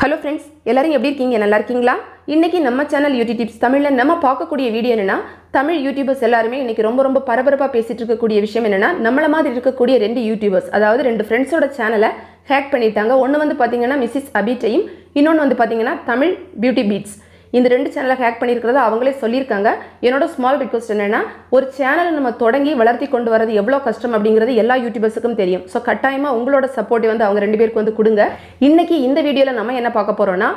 Hello friends எல்லாரும் எப்படி இருக்கீங்க? நல்லா இருக்கீங்களா? இன்றைக்கி நம்ம சேனல் யூடியூப் டிப்ஸ் தமிழில் நம்ம பார்க்கக்கூடிய வீடியோ என்னென்னா தமிழ் யூடியூபர்ஸ் எல்லாருமே இன்றைக்கி ரொம்ப ரொம்ப பரபரப்பாக பேசிகிட்டு இருக்கக்கூடிய விஷயம் என்னென்னா நம்மள மாதிரி இருக்கக்கூடிய ரெண்டு யூடியூபர்ஸ் அதாவது ரெண்டு ஃப்ரெண்ட்ஸோட சேனலை ஹேக் பண்ணிட்டாங்க. ஒன்று வந்து பார்த்தீங்கன்னா மிஸ்ஸஸ் அபிட்டையும் இன்னொன்று வந்து பார்த்தீங்கன்னா தமிழ் பியூட்டி பீட்ஸ் இந்த ரெண்டு சேனலை ஹேக் பண்ணியிருக்கிறத அவங்களே சொல்லியிருக்காங்க. என்னோட ஸ்மால் ரிக்வஸ்ட் என்னென்னா ஒரு சேனலை நம்ம தொடங்கி வளர்த்தி கொண்டு வரது எவ்வளோ கஷ்டம் அப்படிங்கிறது எல்லா யூடியூபர்ஸுக்கும் தெரியும். ஸோ கட்டாயமாக உங்களோட சப்போர்ட்டை வந்து அவங்க ரெண்டு பேருக்கு வந்து கொடுங்க. இன்றைக்கி இந்த வீடியோவில் நம்ம என்ன பார்க்க போகிறோம்னா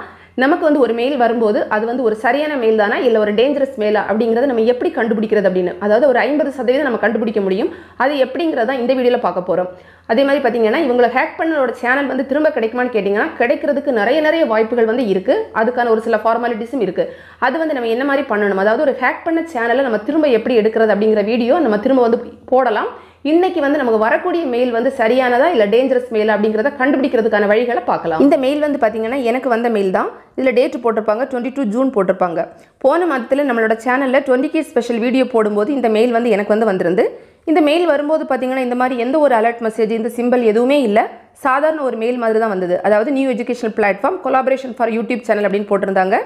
நமக்கு வந்து ஒரு மெயில் வரும்போது அது வந்து ஒரு சரியான மெயில் தானா இல்லை ஒரு டேஞ்சரஸ் மெயிலா அப்படிங்கிறத நம்ம எப்படி கண்டுபிடிக்கிறது அப்படின்னு? அதாவது ஒரு ஐம்பது சதவீதம் நம்ம கண்டுபிடிக்க முடியும். அது எப்படிங்கிறத இந்த வீடியோவில் பார்க்க போகிறோம் அதே மாதிரி பார்த்தீங்கன்னா இவங்களை ஹேக் பண்ணோட சேனல் வந்து திரும்ப கிடைக்குமான்னு கேட்டிங்கன்னா கிடைக்கிறதுக்கு நிறைய நிறைய வாய்ப்புகள் வந்து இருக்குது அதுக்கான ஒரு சில ஃபார்மாலிட்டிஸும் இருக்குது அது வந்து நம்ம என்ன மாதிரி பண்ணணும்? அதாவது ஒரு ஹேக் பண்ண சேனலை நம்ம திரும்ப எப்படி எடுக்கிறது அப்படிங்கிற வீடியோ நம்ம திரும்ப வந்து போடலாம். இன்னைக்கு வந்து நமக்கு வரக்கூடிய மெயில் வந்து சரியானதா இல்லை டேஞ்சரஸ் மெயில் அப்படிங்கிறத கண்டுபிடிக்கிறதுக்கான வழிகளை பார்க்கலாம். இந்த மெயில் வந்து பார்த்தீங்கன்னா எனக்கு வந்த மெயில் தான். இதில் டேட் போட்டிருப்பாங்க டுவெண்ட்டி டூ ஜூன் போட்டிருப்பாங்க. போன மாதத்தில் நம்மளோட சேனலில் டுவெண்ட்டி கே ஸ்பெஷல் வீடியோ போடும்போது இந்த மெயில் வந்து எனக்கு வந்து வந்திருந்து இந்த மெயில் வரும்போது பார்த்தீங்கன்னா இந்த மாதிரி எந்த ஒரு அலர்ட் மெசேஜ் இந்த சிம்பிள் எதுவுமே இல்லை. சாதாரண ஒரு மெயில் மாதிரி தான் வந்தது. அதாவது new educational platform collaboration for YouTube channel அப்படின்னு போட்டிருந்தாங்க.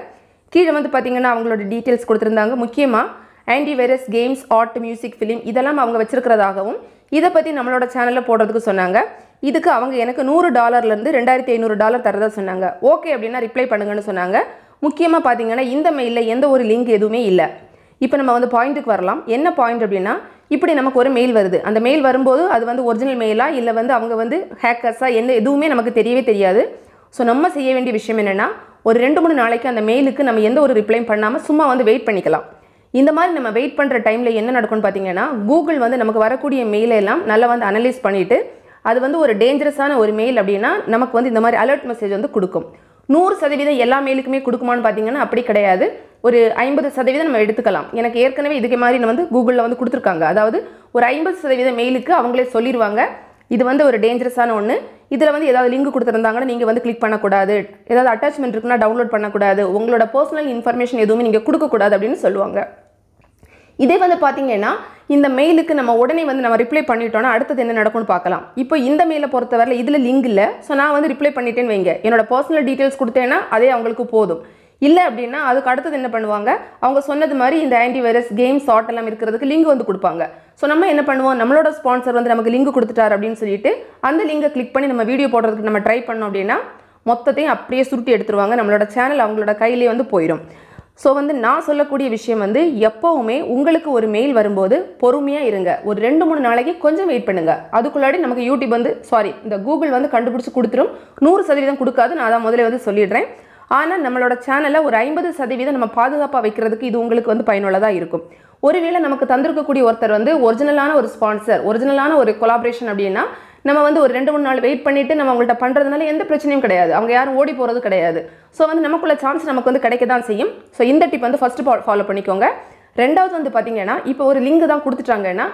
கீழே வந்து பார்த்தீங்கன்னா அவங்களோட டீட்டெயில்ஸ் கொடுத்துருந்தாங்க. முக்கியமாக anti virus games art music film இதெல்லாம் அவங்க வச்சுருக்கிறதாகவும் இதை பற்றி நம்மளோட சேனலில் போடுறதுக்கு சொன்னாங்க. இதுக்கு அவங்க எனக்கு நூறு டாலர்லேருந்து ரெண்டாயிரத்தி ஐநூறு டாலர் தரதா சொன்னாங்க. ஓகே அப்படின்னா ரிப்ளை பண்ணுங்கன்னு சொன்னாங்க. முக்கியமாக பார்த்தீங்கன்னா இந்த மெயிலில் எந்த ஒரு லிங்க் எதுவுமே இல்லை. இப்போ நம்ம வந்து பாயிண்ட்டுக்கு வரலாம். என்ன பாயிண்ட் அப்படின்னா இப்படி நமக்கு ஒரு மெயில் வருது. அந்த மெயில் வரும்போது அது வந்து ஒரிஜினல் மெயிலா இல்லை வந்து அவங்க வந்து ஹேக்கர்ஸா என்ன எதுவுமே நமக்கு தெரியவே தெரியாது. ஸோ நம்ம செய்ய வேண்டிய விஷயம் என்னென்னா ஒரு ரெண்டு மூணு நாளைக்கு அந்த மெயிலுக்கு நம்ம எந்த ஒரு ரிப்ளையும் பண்ணாமல் சும்மா வந்து வெயிட் பண்ணிக்கலாம். இந்த மாதிரி நம்ம வெயிட் பண்ணுற டைமில் என்ன நடக்கும்னு பார்த்தீங்கன்னா கூகுள் வந்து நமக்கு வரக்கூடிய மெயிலெல்லாம் நல்லா வந்து அனலைஸ் பண்ணிவிட்டு அது வந்து ஒரு டேஞ்சரஸான ஒரு மெயில் அப்படின்னா நமக்கு வந்து இந்த மாதிரி அலர்ட் மெசேஜ் வந்து கொடுக்கும். நூறு சதவீதம் எல்லா மெயிலுக்குமே கொடுக்குமான்னு பார்த்தீங்கன்னா அப்படி கிடையாது. ஒரு ஐம்பது சதவீதம் நம்ம எடுத்துக்கலாம். எனக்கு ஏற்கனவே இதுக்கு மாதிரி வந்து கூகுளில் வந்து கொடுத்துருக்காங்க. அதாவது ஒரு ஐம்பது சதவீத மெயிலுக்கு அவங்களே சொல்லிடுவாங்க இது வந்து ஒரு டேஞ்சரஸான ஒன்று இதில் வந்து ஏதாவது லிங்க் கொடுத்துருந்தாங்கன்னா நீங்கள் வந்து கிளிக் பண்ணக்கூடாது. ஏதாவது அட்டாச்மெண்ட் இருக்குன்னா டவுன்லோட் பண்ணக்கூடாது. உங்களோட பர்சனல் இன்ஃபர்மேஷன் எதுவுமே நீங்கள் கொடுக்கக்கூடாது அப்படின்னு சொல்லுவாங்க. இதே வந்து பார்த்தீங்கன்னா இந்த மெயிலுக்கு நம்ம உடனே வந்து நம்ம ரிப்ளை பண்ணிட்டோம்னா அடுத்தது என்ன நடக்கும்னு பார்க்கலாம். இப்போ இந்த மெயிலை பொறுத்தவரையில் இதில் லிங்க் இல்லை. ஸோ நான் வந்து ரிப்ளை பண்ணிட்டேன்னு வைங்க. என்னோட பர்சனல் டீட்டெயில்ஸ் கொடுத்தேன்னா அதே அவங்களுக்கு போதும். இல்லை அப்படின்னா அதுக்கு அடுத்தது என்ன பண்ணுவாங்க? அவங்க சொன்னது மாதிரி இந்த ஆன்டி வைரஸ் கேம்ஸ் ஷார்ட் எல்லாம் இருக்கிறதுக்கு லிங்க் வந்து கொடுப்பாங்க. ஸோ நம்ம என்ன பண்ணுவோம்? நம்மளோட ஸ்பான்சர் வந்து நமக்கு லிங்க் கொடுத்துட்டார் அப்படின்னு சொல்லிட்டு அந்த லிங்கை கிளிக் பண்ணி நம்ம வீடியோ போடுறதுக்கு நம்ம ட்ரை பண்ணோம் அப்படின்னா மொத்தத்தையும் அப்படியே சுருட்டி எடுத்துருவாங்க. நம்மளோட சேனல் அவங்களோட கையிலே வந்து போயிடும் ஸோ வந்து நான் சொல்லக்கூடிய விஷயம் வந்து எப்போவுமே உங்களுக்கு ஒரு மெயில் வரும்போது பொறுமையாக இருங்க. ஒரு ரெண்டு மூணு நாளைக்கு கொஞ்சம் வெயிட் பண்ணுங்கள் அதுக்குள்ளாடி நமக்கு யூடியூப் வந்து சாரி இந்த கூகுள் வந்து கண்டுபிடிச்சி கொடுத்துரும். நூறு சதவீதம் கொடுக்காது நான் அதான் முதல்ல வந்து சொல்லிடுறேன். ஆனால் நம்மளோட சேனலை ஒரு ஐம்பது சதவீதம் நம்ம பாதுகாப்பாக வைக்கிறதுக்கு இது உங்களுக்கு வந்து பயனுள்ளதாக இருக்கும். ஒருவேளை நமக்கு தந்திருக்கக்கூடிய ஒருத்தர் வந்து ஒரிஜினலான ஒரு ஸ்பான்சர் ஒரிஜினலான ஒரு கொலாபரேஷன் அப்படின்னா நம்ம வந்து ஒரு ரெண்டு மூணு நாள் வெயிட் பண்ணிவிட்டு நம்ம அவங்கள்ட்ட பண்ணுறதுனால எந்த பிரச்சனையும் கிடையாது. அவங்க யாரும் ஓடி போகிறது கிடையாது. ஸோ வந்து நமக்குள்ள சான்ஸ் நமக்கு வந்து கிடைக்க தான் செய்யும். ஸோ இந்த டிப் வந்து ஃபஸ்ட்டு ஃபாலோ பண்ணிக்கோங்க. ரெண்டாவது வந்து பார்த்தீங்கன்னா இப்போ ஒரு லிங்க் தான் கொடுத்துட்டாங்கன்னா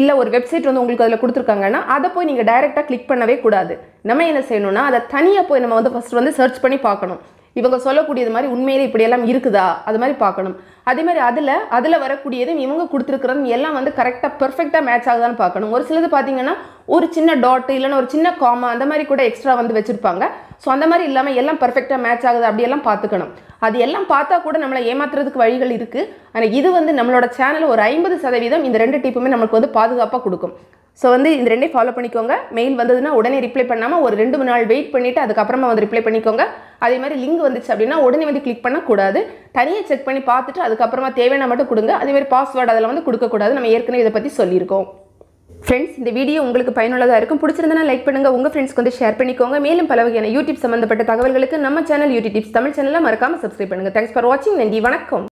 இல்லை ஒரு வெப்சைட் வந்து உங்களுக்கு அதில் கொடுத்துருக்காங்கன்னா அதை போய் நீங்கள் டைரெக்டாக கிளிக் பண்ணவே கூடாது. நம்ம என்ன செய்யணும்னா அதை தனியாக போய் நம்ம வந்து ஃபஸ்ட் வந்து சர்ச் பண்ணி பார்க்கணும். இவங்க சொல்லக்கூடியது மாதிரி உண்மையிலே இப்படியெல்லாம் இருக்குதா? அது மாதிரி பார்க்கணும். அதே மாதிரி அதில் அதில் வரக்கூடியதும் இவங்க கொடுத்துருக்குறதும் எல்லாம் வந்து கரெக்டாக பெர்ஃபெக்டாக மேட்ச் ஆகுதான்னு பார்க்கணும். ஒரு சிலது பார்த்தீங்கன்னா ஒரு சின்ன டாட் இல்லைன்னா ஒரு சின்ன காமா அந்த மாதிரி கூட எக்ஸ்ட்ரா வந்து வச்சுருப்பாங்க. ஸோ அந்த மாதிரி இல்லாமல் எல்லாம் பெர்ஃபெக்டாக மேட்ச் ஆகுது அப்படியெல்லாம் பார்த்துக்கணும். அது எல்லாம் பார்த்தா கூட நம்மளை ஏமாத்துறதுக்கு வழிகள் இருக்குது ஆனால் இது வந்து நம்மளோட சேனல் ஒரு ஐம்பது சதவீதம் இந்த ரெண்டு டிப்புமே நமக்கு வந்து பாதுகாப்பாக கொடுக்கும். ஸோ வந்து இந்த ரெண்டையும் ஃபாலோ பண்ணிக்கோங்க. மெயில் வந்ததுன்னா உடனே ரிப்ளை பண்ணாமல் ஒரு ரெண்டு மூணு நாள் வெயிட் பண்ணிவிட்டு அதுக்கப்புறமா வந்து ரிப்ளை பண்ணிக்கோங்க. அதே மாதிரி லிங்க் வந்துச்சு அப்படின்னா உடனே வந்து கிளிக் பண்ணக்கூடாது. தனியாக செக் பண்ணி பார்த்துட்டு அதுக்கப்புறமா தேவையான மட்டும் கொடுங்க. அதே மாதிரி பாஸ்வேர்டு அதில் வந்து கொடுக்கக்கூடாது. நம்ம ஏற்கனவே இதை பற்றி சொல்லியிருக்கோம். ஃப்ரெண்ட்ஸ் இந்த வீடியோ உங்களுக்கு பயனுள்ளதாக இருக்கும். பிடிச்சிருந்தனா லைக் பண்ணுங்கள் உங்கள் ஃப்ரெண்ட்ஸ்க்கு வந்து ஷேர் பண்ணிக்கோங்க. மேலும் பல வகையான யூடியூப் சம்மந்தப்பட்ட தகவல்களுக்கு நம்ம சேனல் யூடியூப் டிப்ஸ் தமிழ் சேனலில் மறக்காமல் சப்ஸ்கிரைப் பண்ணுங்க. தேங்க்ஸ் ஃபார் வாட்சிங் நன்றி. வணக்கம்.